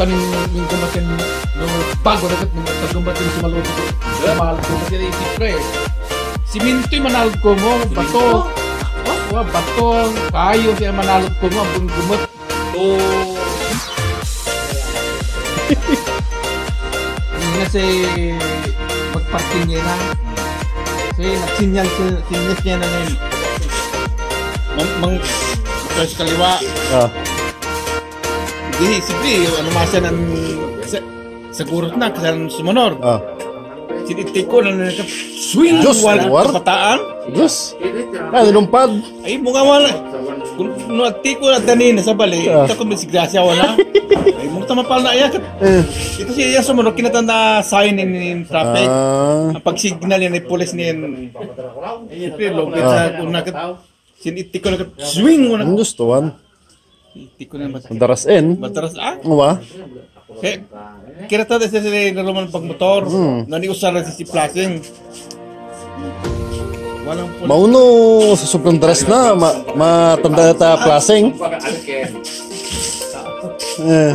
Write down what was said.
Kan yung kumatin no bago na kat mga tagumpatin sa maluto ko. Mahal ko kasi rin si pre. Siminto yung manalot ko mo, bato. Oh, bato, kayo siya manalot ko mo, ang gumot. oh, Hindi kasi pagparking niya na. Kasi nagsinyal sinyas niya na na yun. Mang, mang, sa kaliwa. Ah. Hindi, siyempre, ano masa ng sa, sa gurot na, kasi sumunod. Ah. Sinitik ko na naka swing Diyos, wala war. kabataan. Diyos. Ah, nilumpad. Ay, mga wala. Kung nuati ko na tanin sa bali, Ah. ito ko may sigrasya wala. Ay, mong tamapal na yan. Eh. Ito siya yung sumunod, kinatanda sign in, in traffic. Ah. Ang pag-signal yan ay police niyan. Siyempre, logit sa kung nakat sinitik ko na swing. Ang na mas Madaras n, Madaras A. Oo. Eh, kira ta desa sila naluman pagmotor. Mm. Naniusaran na si Plasen. Mauno sa sobrang dress na, ma matanda ta Plasing. Eh.